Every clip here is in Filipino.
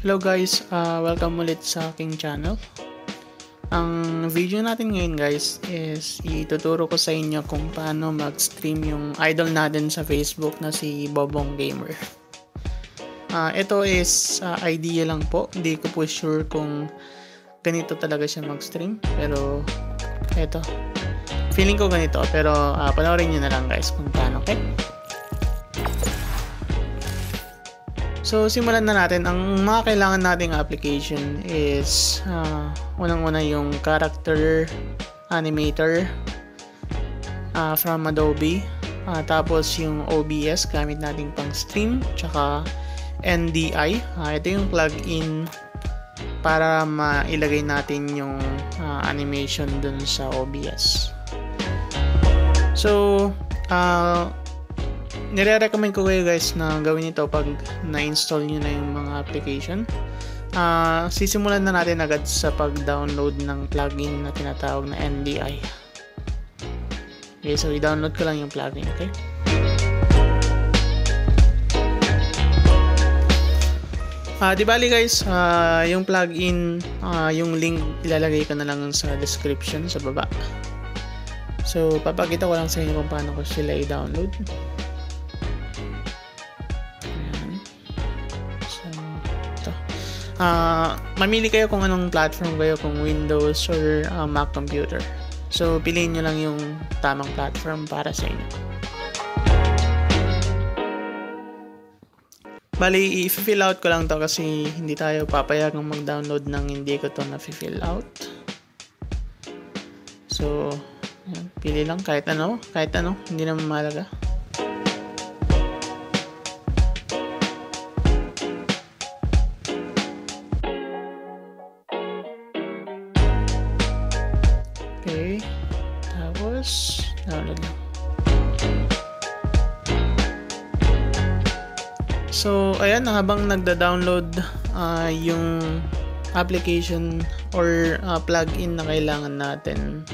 Hello guys, uh, welcome ulit sa aking channel. Ang video natin ngayon guys is ituturo ko sa inyo kung paano mag-stream yung idol natin sa Facebook na si Bobong Gamer. Uh, ito is uh, idea lang po, hindi ko po sure kung ganito talaga siya mag-stream. Pero ito, feeling ko ganito pero uh, panoorin nyo na lang guys kung paano, okay? So, simulan na natin. Ang mga kailangan nating application is uh, unang-una yung character animator uh, from Adobe. Uh, tapos yung OBS gamit natin pang stream. Tsaka NDI. Uh, ito yung plugin para mailagay natin yung uh, animation dun sa OBS. So, uh, nire-recommend ko kayo guys na gawin ito pag na-install nyo na yung mga application. Uh, sisimulan na natin agad sa pag-download ng plugin na tinatawag na NDI. Okay, so i-download ko lang yung plugin, okay? Uh, di bali guys, uh, yung plugin, uh, yung link ilalagay ko na lang sa description sa baba. So, papakita ko lang sa inyo kung paano ko sila i-download. Uh, mamili kayo kung anong platform kayo, kung Windows or uh, Mac computer. So, piliin nyo lang yung tamang platform para sa inyo. Bali, i-fill out ko lang to kasi hindi tayo papayagang mag-download ng hindi ko to na-fill out. So, pili lang kahit ano, kahit ano, hindi naman mahalaga. Habang nagda-download uh, yung application or uh, plugin na kailangan natin,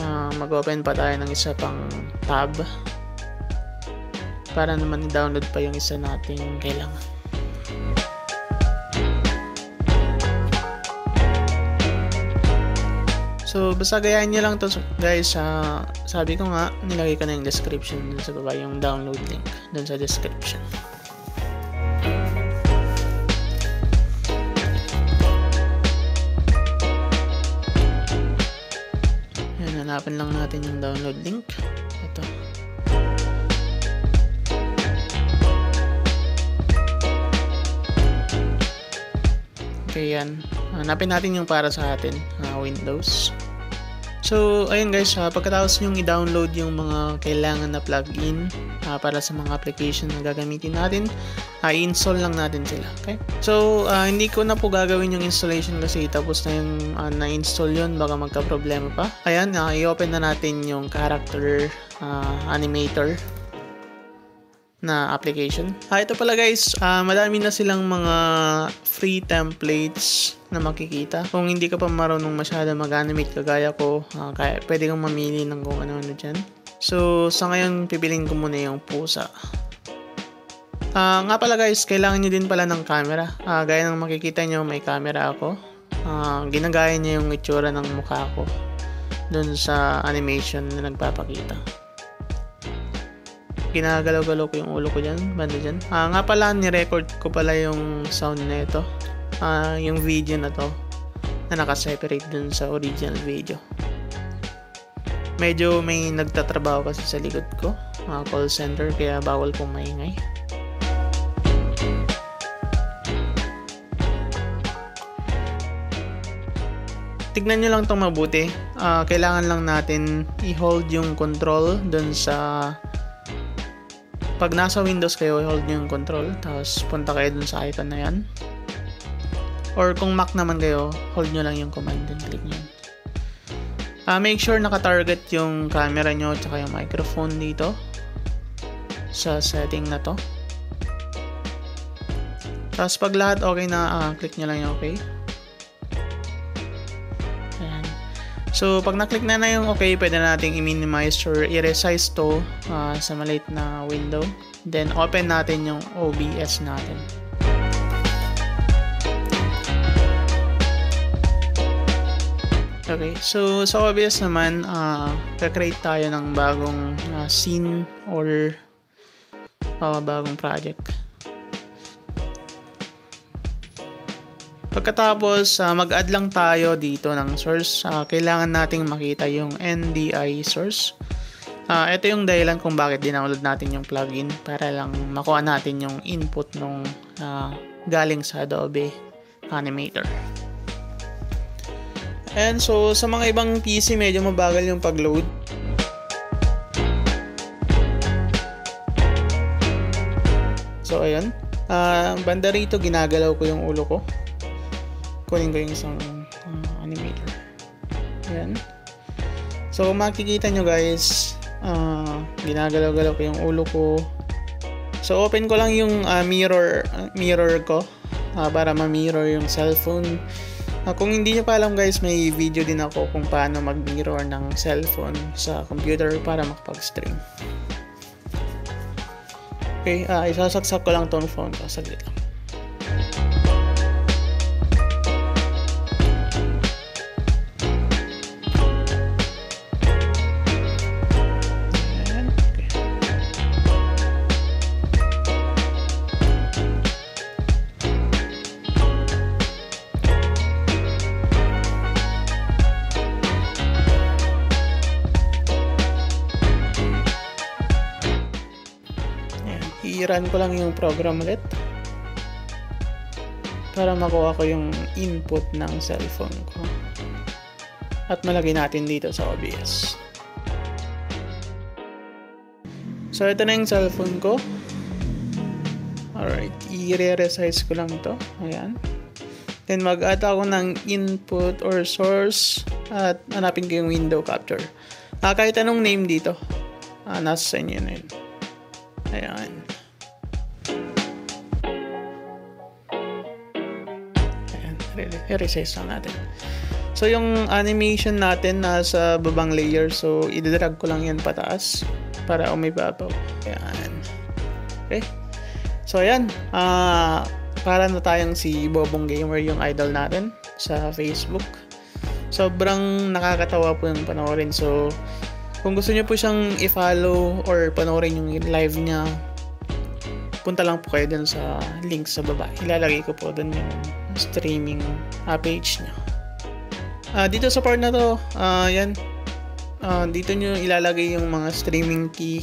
uh, mag-open pa tayo ng isa pang tab para naman i-download pa yung isa nating kailangan. So, basta gayahin nyo lang to guys. Uh, sabi ko nga, nilagay ko na yung description dun sa baba, yung download link dun sa description. Hanapin lang natin yung download link. Ito. Okay, yan. Hanapin natin yung para sa atin, uh, Windows. So, ayun guys, uh, pagkatapos nyong i-download yung mga kailangan na plugin uh, para sa mga application na gagamitin natin, uh, i-install lang natin sila. Okay? So, uh, hindi ko na po gagawin yung installation kasi tapos na yung uh, na-install yun, baka magka-problema pa. Ayan, uh, i-open na natin yung character uh, animator na application. Ah, ito pala guys, uh, madami na silang mga free templates na makikita. Kung hindi ka pa marunong masyado mag-animate kagaya ko, uh, kaya, pwede kang mamili ng kung ano-ano dyan. So, sa ngayon, pipiliin ko muna yung pusa. Uh, nga pala guys, kailangan nyo din pala ng camera. Uh, gaya ng makikita nyo, may camera ako. Uh, ginagaya niya yung itsura ng mukha ko dun sa animation na nagpapakita ginagalaw-galaw ko yung ulo ko dyan, banda dyan. Ah, nga pala, ni-record ko pala yung sound na ito. Ah, yung video na to na nakaseparate dun sa original video. Medyo may nagtatrabaho kasi sa likod ko, uh, call center, kaya bawal pong maingay. tignan nyo lang itong mabuti. Uh, kailangan lang natin i-hold yung control dun sa pag nasa Windows kayo, hold nyo yung control, tapos punta kayo dun sa icon na yan. Or kung Mac naman kayo, hold nyo lang yung command and click nyo. Uh, make sure naka-target yung camera nyo at yung microphone dito sa setting na to. Tapos pag lahat okay na, uh, click nyo lang yung okay. So, pag na-click na na yung okay, pwede na natin i-minimize or i-resize to uh, sa maliit na window. Then, open natin yung OBS natin. Okay, so sa OBS naman, ah, uh, kakreate tayo ng bagong uh, scene or uh, bagong project. Pagkatapos, uh, mag-add lang tayo dito ng source. Uh, kailangan nating makita yung NDI source. Uh, ito yung dahilan kung bakit dinownload natin yung plugin para lang makuha natin yung input nung uh, galing sa Adobe Animator. And so, sa mga ibang PC, medyo mabagal yung pag-load. So, ayun. Uh, banda rito, ginagalaw ko yung ulo ko. Kunin ko yung isang uh, animator. Ayan. So, makikita nyo guys, uh, ginagalaw-galaw ko yung ulo ko. So, open ko lang yung uh, mirror, uh, mirror ko uh, para ma-mirror yung cellphone Uh, kung hindi nyo pa alam guys, may video din ako kung paano mag-mirror ng cellphone sa computer para makapag-stream. Okay, uh, isasaksak ko lang tong phone ko. Saglit lang. I-run ko lang yung program ulit. Para makuha ko yung input ng cellphone ko. At malagay natin dito sa OBS so ito na yung cellphone ko. Alright i-resize ko lang to. Ayan. Then mag-add ako ng input or source at hanapin ko yung window capture. Ah, kahit anong name dito. Ah, nasa sa inyo na yun. Ayan i-resize lang natin. So, yung animation natin nasa babang layer. So, i-drag ko lang yan pataas para umibabaw. Ayan. Okay. So, ayan. Uh, para na tayong si Bobong Gamer yung idol natin sa Facebook. Sobrang nakakatawa po yung panoorin. So, kung gusto niyo po siyang i-follow or panoorin yung live niya, punta lang po kayo dun sa link sa baba. Ilalagay ko po dun yung streaming uh, page niya. Uh, dito sa part na to, uh, yan, uh, dito nyo ilalagay yung mga streaming key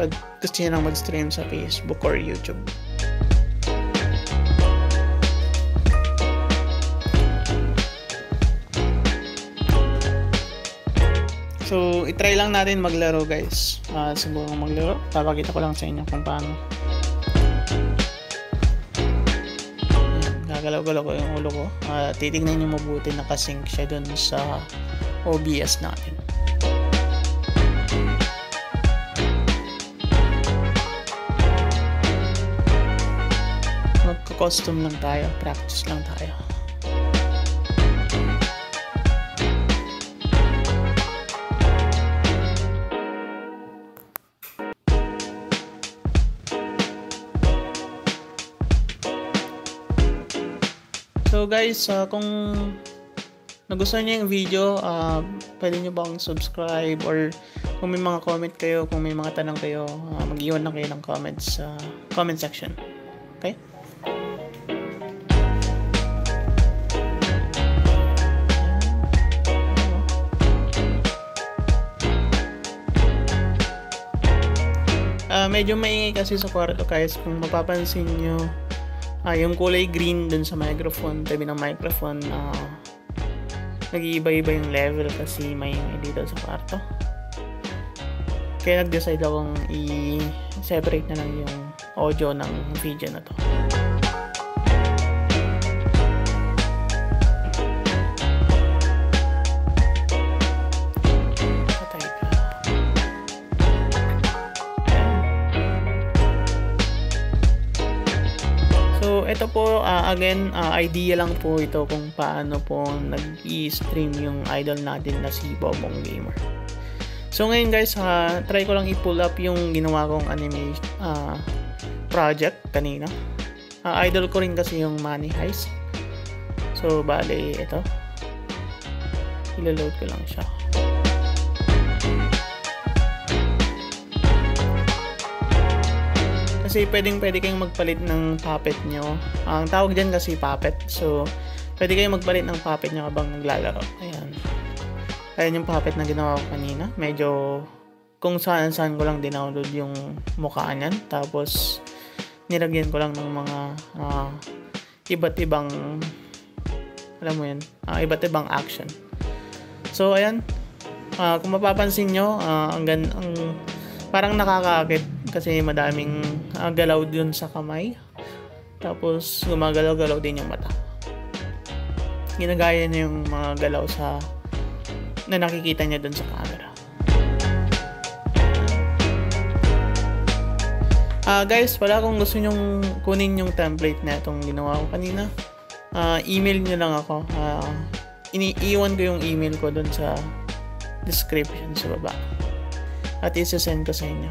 pag gusto nyo nang mag-stream sa Facebook or YouTube. So, itry lang natin maglaro guys. Uh, subukan maglaro. Papakita ko lang sa inyo kung paano. Gagalaw-galaw ko yung ulo ko. Uh, titignan nyo mabuti nakasync siya dun sa OBS natin. Magka-custom lang tayo. Practice lang tayo. So guys, uh, kung nagustuhan niyo yung video, uh, pwede niyo bang subscribe or kung may mga comment kayo, kung may mga tanong kayo, uh, mag-iwan lang kayo ng comments sa uh, comment section. Okay? Uh, medyo maingay kasi sa kwarto guys kung mapapansin nyo uh, yung kulay green dun sa microphone, tabi ng microphone, uh, nag-iiba-iba yung level kasi may dito sa kwarto. Kaya nag-decide akong i-separate na lang yung audio ng video na to. Po, uh, again, uh, idea lang po ito kung paano po nag-i-stream yung idol natin na si Bobong Gamer. So ngayon guys, uh, try ko lang i-pull up yung ginawa kong anime uh, project kanina. Uh, idol ko rin kasi yung Money Heist. So bale, ito. Ilo-load ko lang siya. Kasi pwedeng pwede kayong magpalit ng puppet nyo. Ang tawag dyan kasi puppet. So, pwede kayong magpalit ng puppet nyo habang naglalaro. Ayan. Ayan yung puppet na ginawa ko kanina. Medyo kung saan saan ko lang dinownload yung mukha niyan. Tapos, nilagyan ko lang ng mga uh, iba't ibang alam mo yun, uh, iba't ibang action. So, ayan. Uh, kung mapapansin nyo, uh, ang, gan- ang parang nakakaakit kasi madaming uh, galaw dun sa kamay. Tapos gumagalaw-galaw din yung mata. Ginagaya niya yung mga galaw sa na nakikita niya dun sa camera. Uh, guys, wala kung gusto nyong kunin yung template na itong ginawa ko kanina. Uh, email nyo lang ako. Uh, iniiwan ko yung email ko dun sa description sa baba. At isa-send ko sa inyo.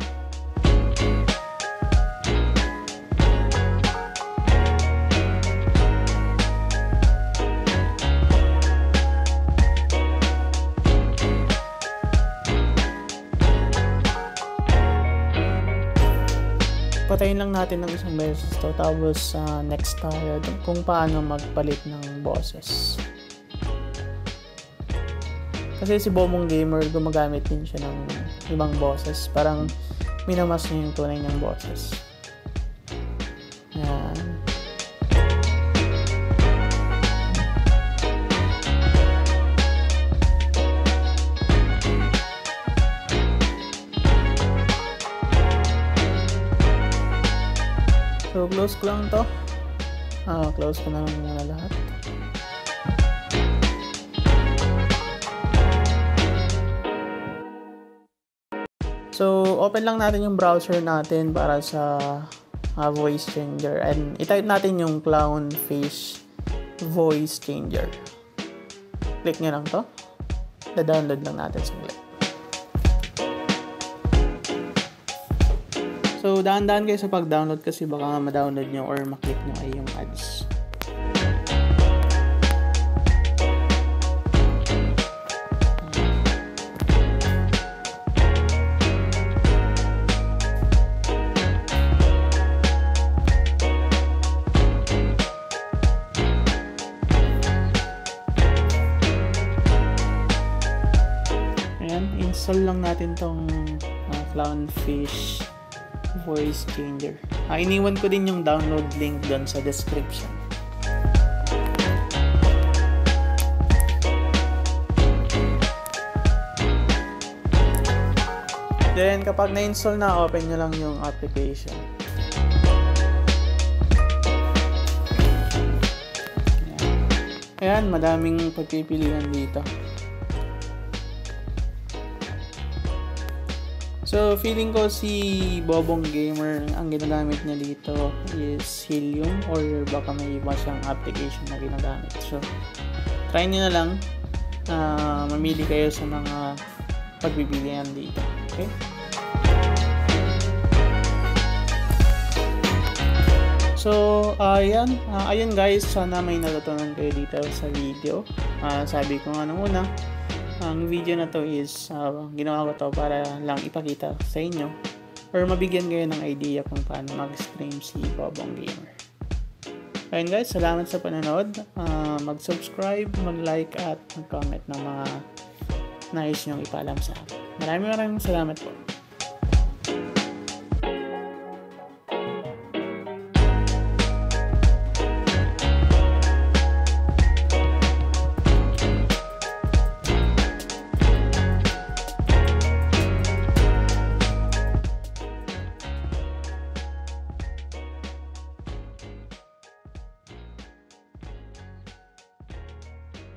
patayin lang natin ng isang beses to tapos uh, next tayo kung paano magpalit ng boses kasi si Bomong Gamer gumagamit din siya ng ibang boses parang minamas niya yung tunay niyang boses yan So, close ko lang to. Ah, close ko na lang muna lahat. So, open lang natin yung browser natin para sa uh, voice changer. And itype natin yung clown face voice changer. Click nyo lang to. Da-download lang natin sa click. So, dahan-dahan kayo sa pag-download kasi baka ma-download nyo or maklik nyo ay yung ads. Ayan, install lang natin tong uh, clownfish voice changer. Ah, iniwan ko din yung download link doon sa description. Then, kapag na-install na, open nyo lang yung application. Ayan, madaming pagpipilian dito. So, feeling ko si Bobong Gamer, ang ginagamit niya dito is Helium or baka may iba siyang application na ginagamit. So, try niyo na lang. Uh, mamili kayo sa mga pagbibilihan dito. Okay? So, ayan. Uh, ayun guys, sana may natutunan kayo dito sa video. Uh, sabi ko nga nung una, ang video na to is uh, ginawa ko to para lang ipakita sa inyo or mabigyan kayo ng idea kung paano mag-stream si Bobong Gamer. Ayun guys, salamat sa panonood. Uh, mag-subscribe, mag-like at mag-comment ng mga nais nyong ipalam sa akin. Maraming maraming salamat po.